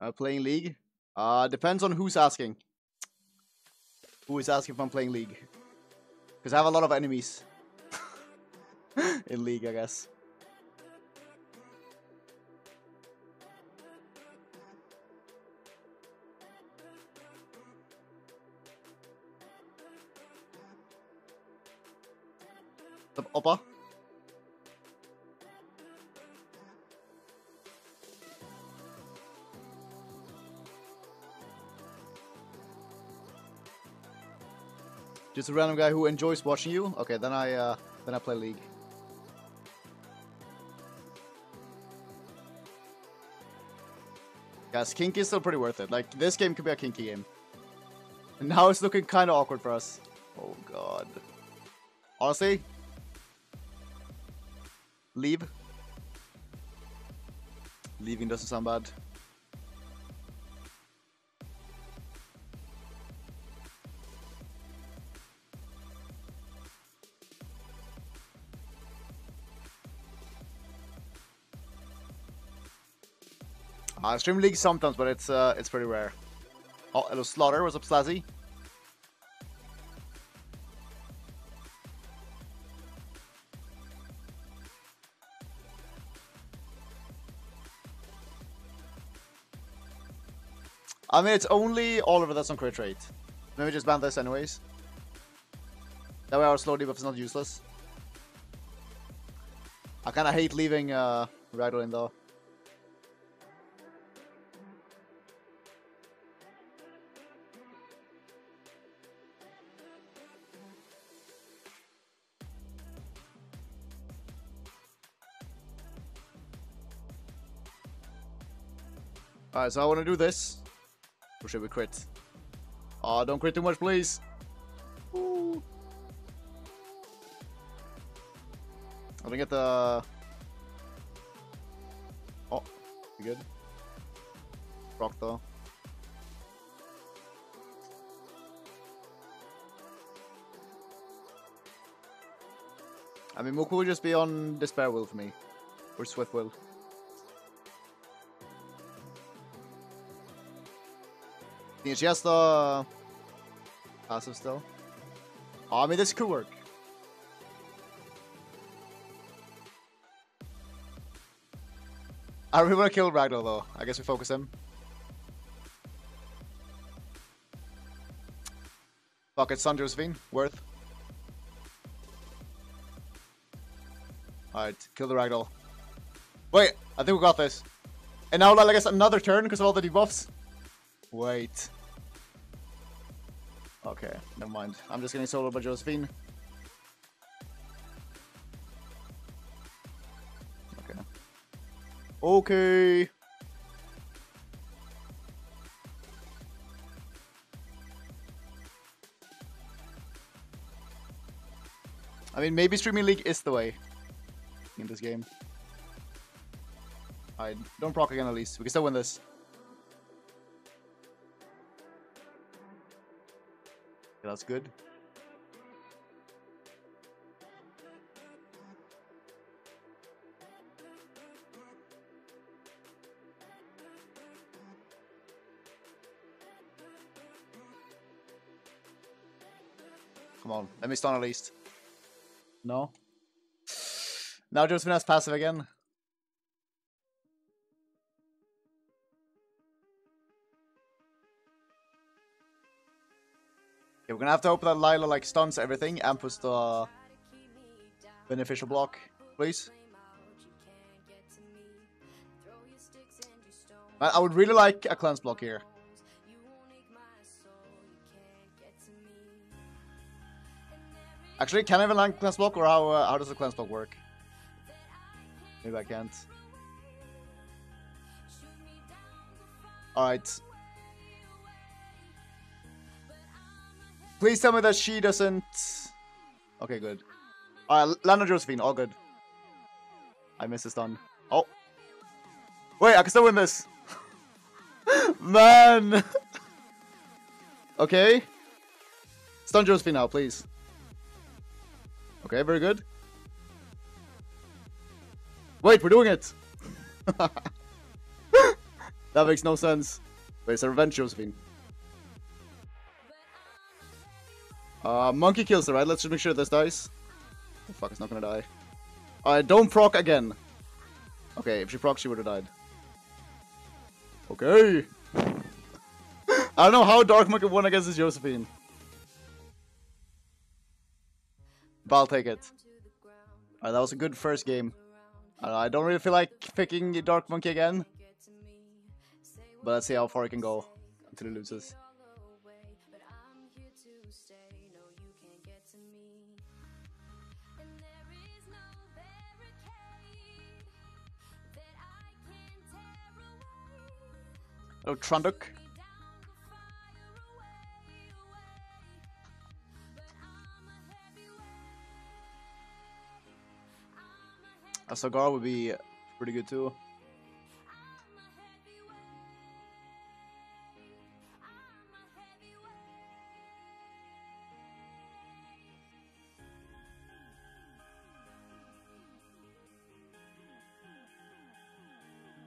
Uh, playing League? Uh, depends on who's asking. Who is asking if I'm playing League? Because I have a lot of enemies. in League, I guess. Oppa? Just a random guy who enjoys watching you? Okay, then I uh, then I play League. Guys, Kinky is still pretty worth it. Like, this game could be a Kinky game. And now it's looking kind of awkward for us. Oh, God. Honestly, leave. Leaving doesn't sound bad. I stream League sometimes, but it's uh, it's pretty rare. Oh, hello Slaughter, what's up Slazzy? I mean, it's only Oliver that's on crit rate. Maybe just ban this anyways. That way our slow debuff is not useless. I kinda hate leaving uh, Ragdoll in though. Alright, so I want to do this. Or should we crit? Oh, don't crit too much, please. Ooh. I'm gonna get the... Oh, you good? Rock though. I mean, Moku will just be on Despair Will for me. Or Swift Will. She has the passive still. Oh, I mean, this could work. I really want to kill Ragdoll though. I guess we focus him. Fuck it, Sun Josephine. Worth. Alright, kill the Ragdoll. Wait, I think we got this. And now, I guess, another turn because of all the debuffs. Wait. Okay, never mind. I'm just getting solo by Josephine. Okay. Okay. I mean, maybe Streaming League is the way in this game. Alright, don't proc again at least. We can still win this. That's good. Come on, let me stun at least. No? Now Josephine has passive again. Okay, we're gonna have to hope that Lila like stuns everything and puts the beneficial block, please. I would really like a cleanse block here. Actually, can I even land cleanse block, or how uh, how does the cleanse block work? Maybe I can't. All Please tell me that she doesn't... Okay, good. Alright, Lana Josephine, all good. I missed a stun. Oh. Wait, I can still win this. Man. okay. Stun Josephine now, please. Okay, very good. Wait, we're doing it. That makes no sense. Wait, it's a revenge Josephine. Uh, monkey kills her, right? Let's just make sure this dies. Oh, fuck, it's not gonna die. Alright, don't proc again. Okay, if she proc, she would have died. Okay. I don't know how Dark Monkey won against this Josephine. But I'll take it. Alright, that was a good first game. I, I don't really feel like picking Dark Monkey again. But let's see how far he can go until he loses. Oh, Trunduk. A cigar would be pretty good too.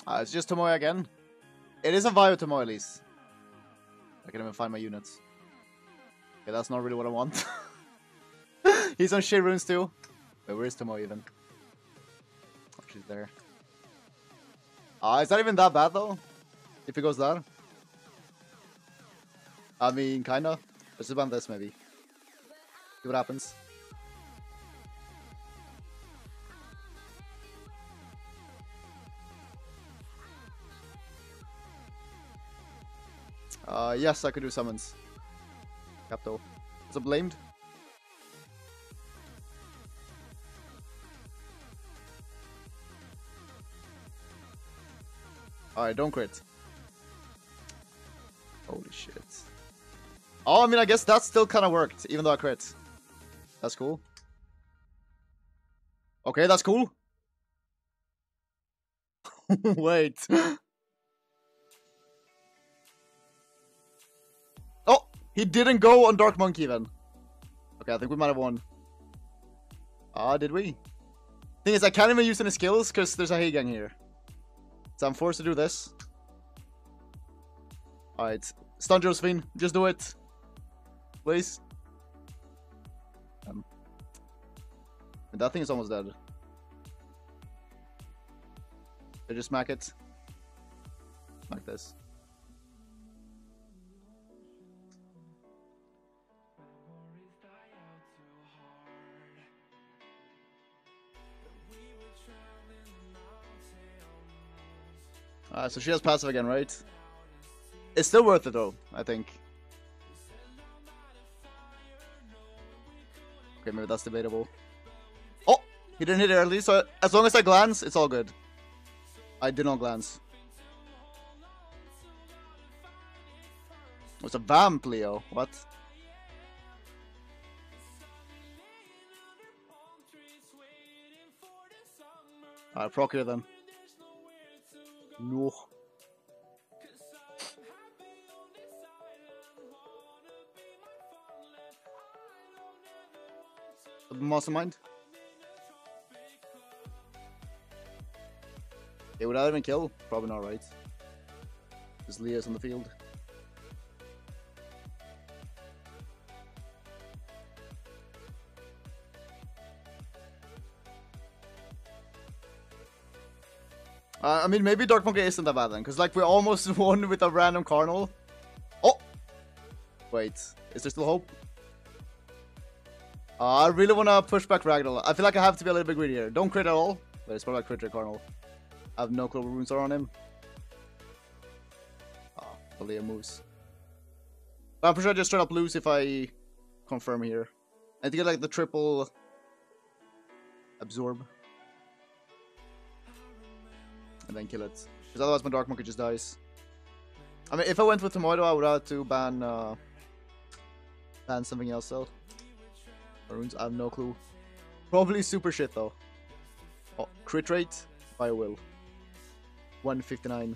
Uh, it's just Tomoe again. It is a Vio Tomoe at least. I can even find my units. Okay, that's not really what I want. He's on shit runes too. Wait, where is Tomoe even? Oh, she's there. Uh, is that even that bad though? If it goes there? I mean, kinda. Let's just ban this maybe. See what happens. Uh, yes, I could do summons. Capto. Is it blamed? Alright, don't crit. Holy shit. Oh, I mean, I guess that still kind of worked, even though I crit. That's cool. Okay, that's cool. Wait. he didn't go on Dark Monkey then. Okay, I think we might have won. Ah, uh, did we? Thing is, I can't even use any skills because there's a Heigang here. So I'm forced to do this. Alright. Stun Josephine. Just do it. Please. Um, that thing is almost dead. I just smack it. Like this. Uh, so she has passive again, right? It's still worth it though, I think. Okay, maybe that's debatable. Oh! He didn't hit it early, so as long as I glance, it's all good. I did not glance. It's a vamp, Leo. What? Alright, proc here then. No. Mastermind? It would that even kill? Probably not, right? Just Leah's on the field. Uh, I mean, maybe Dark Monkey isn't that bad then, because like we almost won with a random Carnal. Oh! Wait, is there still hope? Uh, I really want to push back Ragdoll. I feel like I have to be a little bit greedy here. Don't crit at all. But it's probably like crit Carnal. I have no clue what runes are on him. Ah, oh, Leah moves. But I'm pretty sure I just straight up lose if I confirm here. I to get like the triple absorb and then kill it. Because otherwise my Dark Monkey just dies. I mean, if I went with Tomoido, I would have to ban, uh, ban something else though. Maroons, I have no clue. Probably super shit though. Oh, crit rate? I will. 159.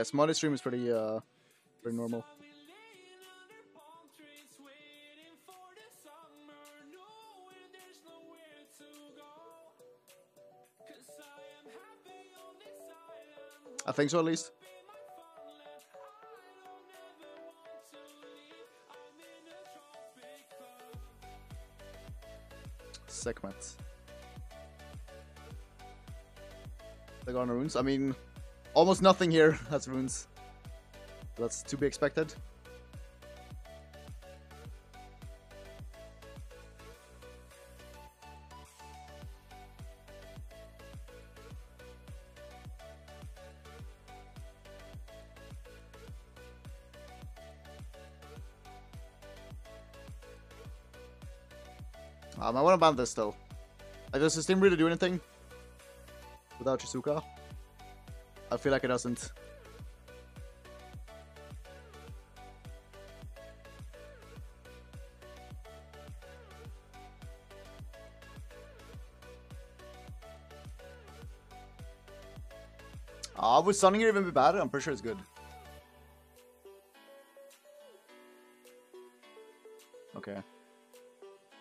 Yes, Monday stream is pretty uh pretty normal. I think so at least. Sekhmet. They got runes. I mean, almost nothing here That's runes. That's to be expected. Um, I want to ban this though. Like, does this team really do anything without Shizuka? I feel like it doesn't. Ah, uh, would Sunning even be bad? I'm pretty sure it's good. Okay.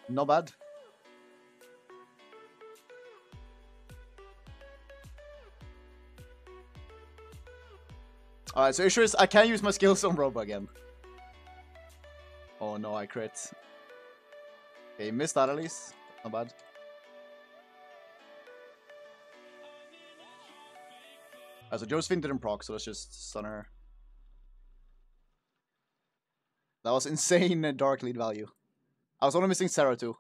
Not bad. Alright, so issue is I can't use my skills on Robo again. Oh no, I crit. Okay, missed that at least. Not bad. Alright, so Josephine didn't proc, so let's just stun her. That was insane dark lead value. I was only missing Sarah too.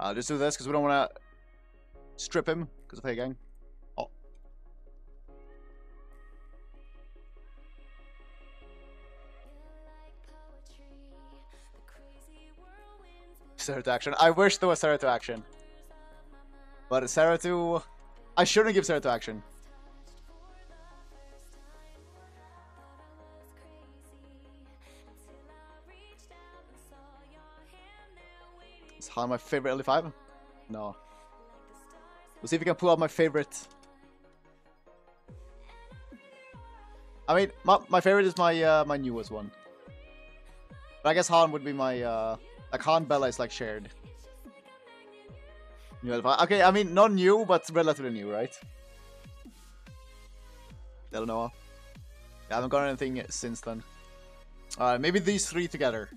Uh, I'll just do this because we don't want to strip him because of Hey Gang. Oh. Sarah to action. I wish there was Sarah to action. But Sarah to... I shouldn't give Sarah to action. Is my favorite LD5? No. We'll see if we can pull out my favorite. I mean, my, my favorite is my uh, my newest one. But I guess Han would be my, uh, like Han Bella is like shared. New LD5. Okay, I mean, not new, but relatively new, right? I don't know. I haven't got anything since then. Alright, maybe these three together.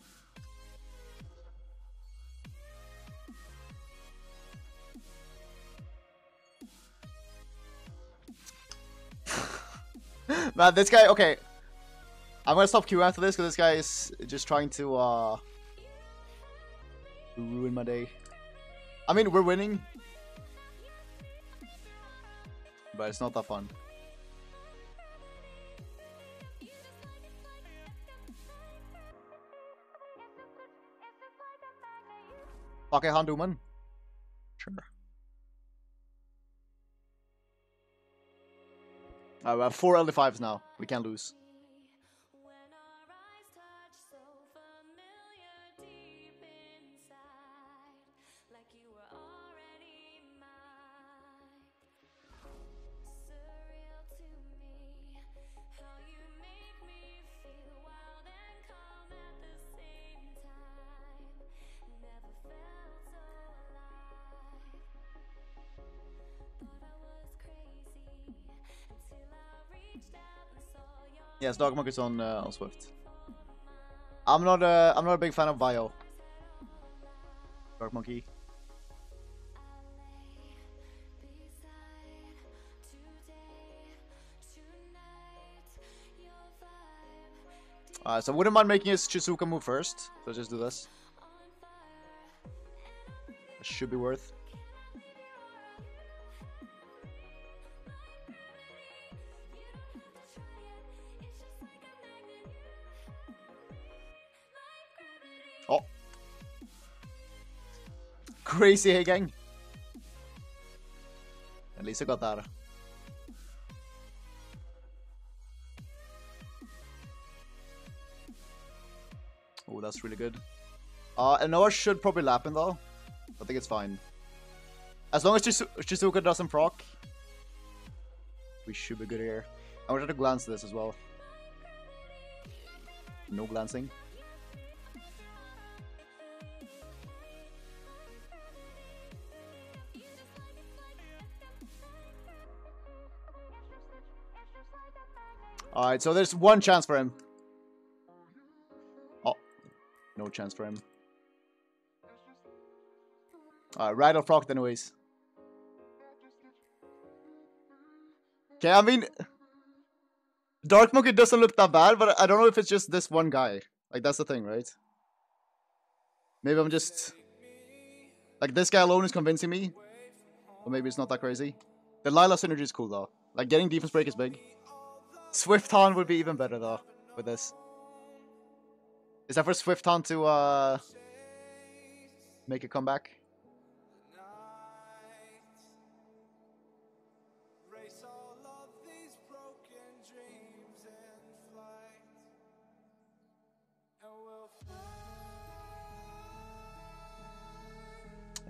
Man, this guy, okay. I'm gonna stop queuing after this because this guy is just trying to, uh, ruin my day. I mean, we're winning. But it's not that fun. Okay, Handuman. Sure. Uh, we have four LD5s now. We can't lose. Yes, Dogmark is on uh, on Swift. I'm not a I'm not a big fan of Bio. Dark Monkey. Uh, so I wouldn't mind making his Shizuka move first. So just do this. It should be worth. Crazy, gang. At least I got that. Oh, that's really good. Uh, Anoa should probably lap him though. I think it's fine. As long as Shizuka doesn't proc, we should be good here. Gonna try to glance this as well. No glancing. Alright, so there's one chance for him. Oh, no chance for him. Alright, right Frog anyways. Okay, I mean... Dark Monkey doesn't look that bad, but I don't know if it's just this one guy. Like, that's the thing, right? Maybe I'm just... Like, this guy alone is convincing me. Or maybe it's not that crazy. The Lila synergy is cool, though. Like, getting defense break is big. Swift Han would be even better though with this. Is that for Swift Han to uh make a comeback?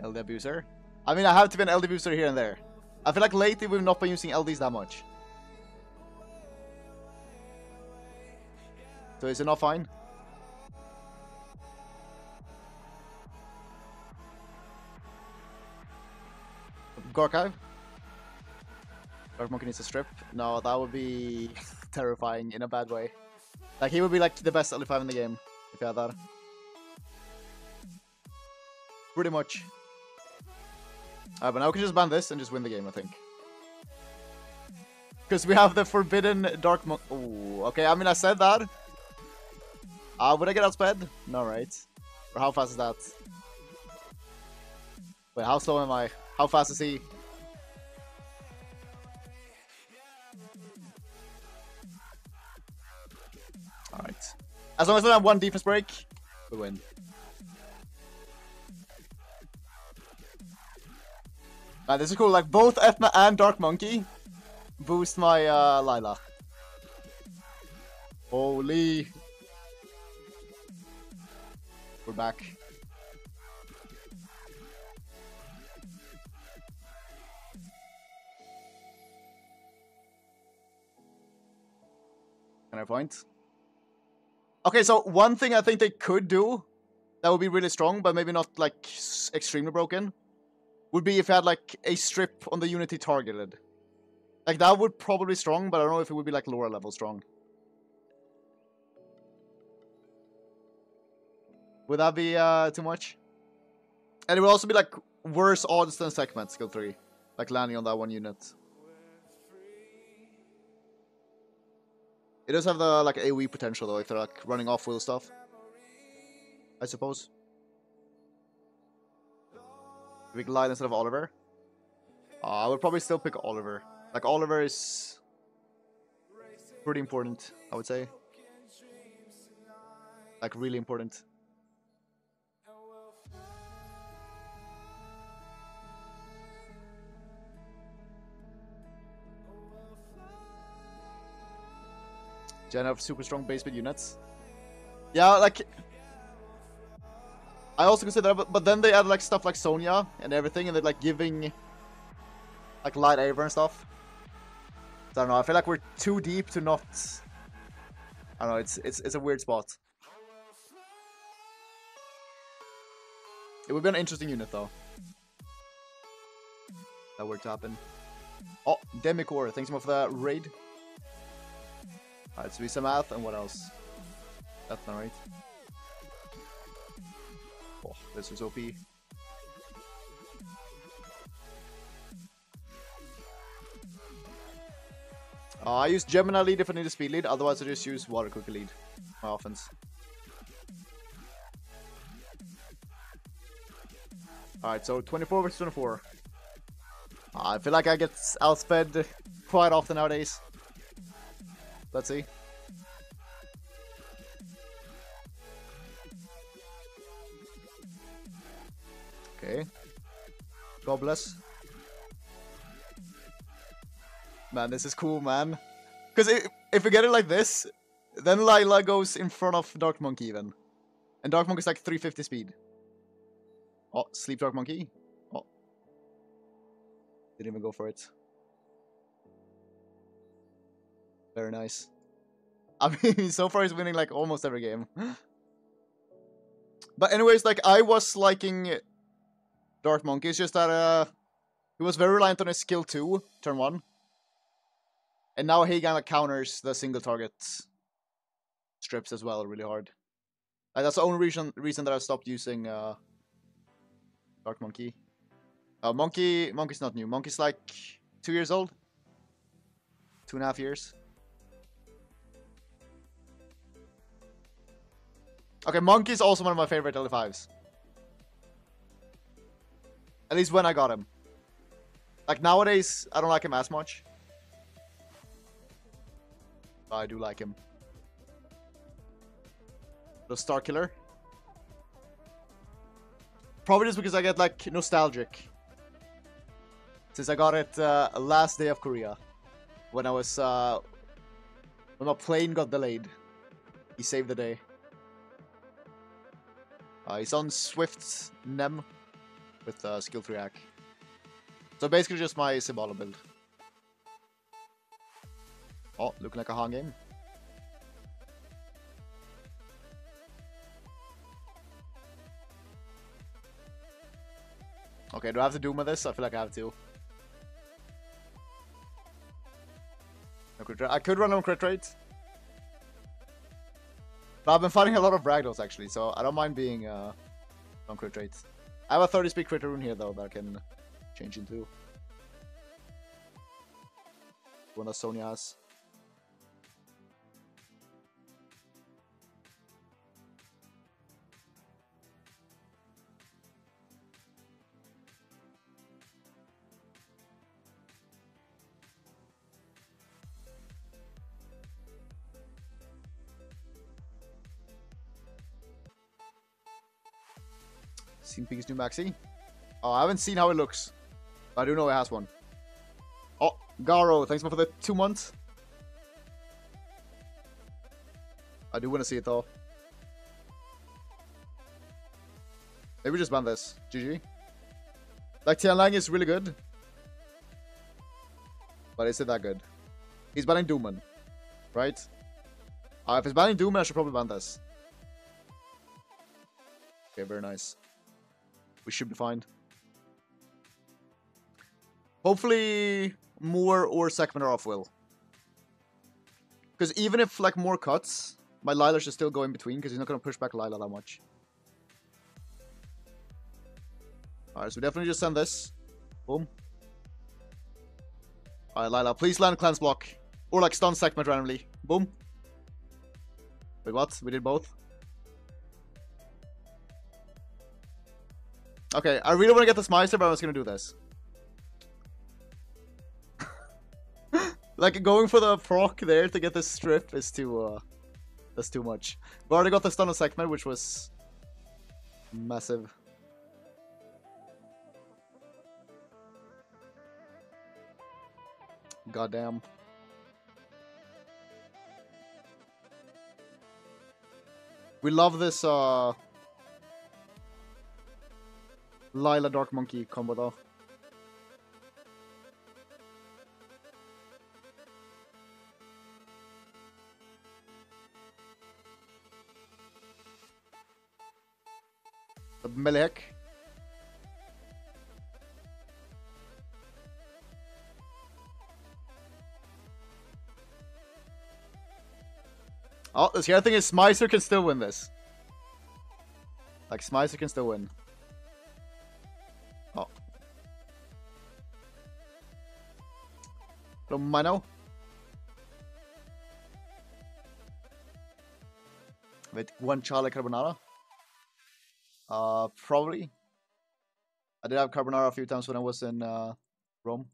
LD abuser. I mean, I have to be an LD abuser here and there. I feel like lately we've not been using LDs that much. So is it not fine? Gorkai? Dark Monkey needs a strip? No, that would be terrifying in a bad way. Like, he would be like the best LD5 in the game if he had that. Pretty much. Uh, but now we can just ban this and just win the game, I think. Because we have the forbidden Dark Monk. Oh, okay, I mean, I said that. Uh, would I get outsped? No, right? Or how fast is that? Wait, how slow am I? How fast is he? Alright. As long as I have one defense break, we win. Man, this is cool. Like, both Ethna and Dark Monkey boost my uh, Lila. Holy we're back. Can I point? Okay, so one thing I think they could do that would be really strong, but maybe not like extremely broken, would be if they had like a strip on the unity targeted. Like that would probably strong, but I don't know if it would be like lower level strong. Would that be uh, too much? And it would also be like worse odds than Sekhmet skill 3. Like landing on that one unit. It does have the like AoE potential though if they're like running off wheel stuff. I suppose. Pick Light instead of Oliver. Uh, I would probably still pick Oliver. Like Oliver is pretty important, I would say. Like really important. Gen have super strong basement units. Yeah, like... I also consider that, but, then they add like stuff like Sonya and everything, and they're like giving like light Aver and stuff. I don't know, I feel like we're too deep to not... I don't know, it's, it's, it's a weird spot. It would be an interesting unit though. That were to happen. Oh, Demicore, thanks so much for that raid. Alright, so we some math and what else? That's not right. Oh, this is OP. Uh, I use Gemini lead if I need a speed lead, otherwise I just use water cooker lead. My offense. Alright, so 24 versus 24. Uh, I feel like I get outsped quite often nowadays. Let's see. Okay. God bless. Man, this is cool, man. Because if we get it like this, then Lila goes in front of Dark Monkey even. And Dark Monkey's like 350 speed. Oh, Sleep Dark Monkey. Oh. Didn't even go for it. Very nice. I mean, so far he's winning like almost every game. but anyways, like I was liking Dark Monkey. It's just that uh, he was very reliant on his skill 2, turn 1. And now he kind of counters the single target strips as well really hard. Like, that's the only reason reason that I stopped using uh, Dark Monkey. Uh, Monkey, Monkey's not new. Monkey's like two years old. Two and a half years. Okay, Monkey's also one of my favorite L5s. At least when I got him. Like nowadays, I don't like him as much. But I do like him. The Star Killer. Probably just because I get like nostalgic. Since I got it uh, last day of Korea. When I was, uh, when my plane got delayed. He saved the day. Uh, he's on Swift Nem with uh, skill 3 hack. So basically just my Sibala build. Oh, looking like a Han game. Okay, do I have to Doom with this? I feel like I have to. I could run on crit rate. But I've been fighting a lot of Ragdolls actually, so I don't mind being uh, on crit rate. I have a 30 speed crit rune here though that I can change into. One that Sonya Seen Piggy's new maxi? Oh, I haven't seen how it looks. I do know it has one. Oh, Garo, thanks for the two months. I do want to see it though. Maybe just ban this. GG. Like Tianlang is really good. But is it that good? He's banning Dooman. Right? Uh, if he's banning Dooman, I should probably ban this. Okay, very nice. We should be fine. Hopefully, more or Sekhmet are off will. Because even if, like, more cuts, my Lyla should still go in between, because he's not going to push back Lila that much. Alright, so we definitely just send this. Boom. Alright, Lila, please land Cleanse Block. Or, like, stun Sekhmet randomly. Boom. Wait, what? We did both? Okay, I really want to get this Meister, but I was going to do this. like, going for the proc there to get this strip is too, uh... That's too much. We already got the stun of Sekhmet, which was... Massive. Goddamn. We love this, uh... Lyla Dark Monkey combo though. The. Oh, the other thing is Smicer can still win this. Like, Smicer can still win. Romano. With guanciale carbonara. Uh, probably. I did have carbonara a few times when I was in uh, Rome.